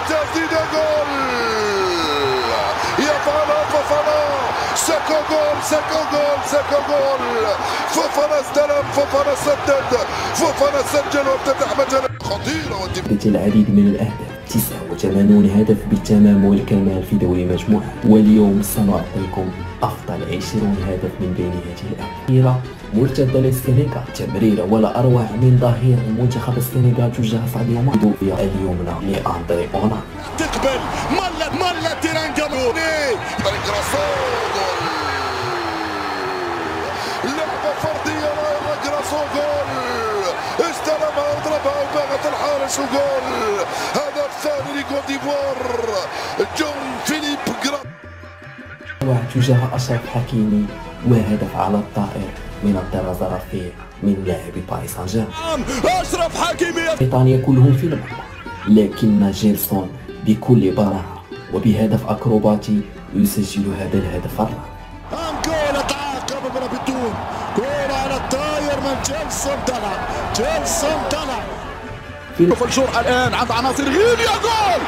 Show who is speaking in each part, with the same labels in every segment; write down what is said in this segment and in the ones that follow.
Speaker 1: والتسديد جول يفعلها فوفانا ساكو جول ساكو جول ساكو جول فوفانا استلم فوفانا سدد فوفانا سجل وافتتح المجال خطيرة
Speaker 2: العديد من الأهداف 89 هدف بالتمام والكمال في دوري مجموعة واليوم سنعطيكم أفضل 20 هدف من بين هذه الأهداف مرتدة للسنغال. تمريرة ولا أروع من ظهير منتخب السنغال تجاه ساديو ماني اليمنى لأندري أونانا
Speaker 1: تقبل ملت ملت تيرانجامو جراسو جول وباغت الحارس وجول. هذا الثاني لكوت ديفوار. جون فيليب جراسو
Speaker 2: تجاه أشرف حكيمي وهدف على الطائر من الطراز الرفيع من لاعب باريس سان جيرمان
Speaker 1: أشرف حكيمي.
Speaker 2: بريطانيا كلهم في المرمى لكن جيلسون بكل براعة وبهدف أكروباتي يسجل هذا الهدف
Speaker 1: من بدون. جول على الطاير من جيلسون طلع. جيلسون طلع. الجرأة الآن عند عناصر غينيا جول!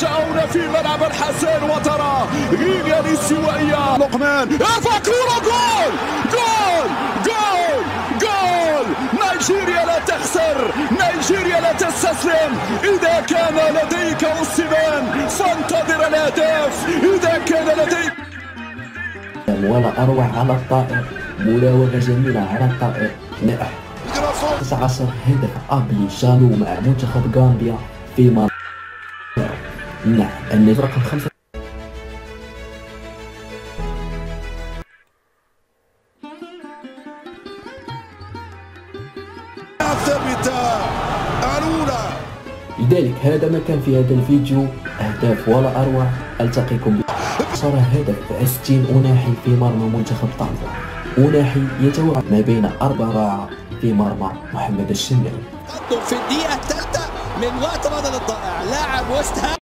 Speaker 1: جاءونا في ملعب الحسن وترى غينيا الاستوائية. لقمان فاكورة جول! جول! جول! جول! نيجيريا لا تخسر! نيجيريا لا تستسلم! إذا كان لديك أسمان فانتظر الأهداف! إذا كان لديك
Speaker 2: ولا أروع على الطائر مراوغة جميلة على الطائر. نائح 19 هدف أبلي جالو مع منتخب غامبيا في مر نعم النادي رقم خمسة
Speaker 1: الثابتة الأولى
Speaker 2: لذلك هذا ما كان في هذا الفيديو. أهداف ولا أروع. ألتقيكم. صار هدف أستين أناحي في مرمى منتخب طنجة. أناحي يتوقع ما بين أربعة في مرمى محمد الشمري
Speaker 3: في الدقيقة الثالثة من وقت بدل الضائع. لاعب وست هام.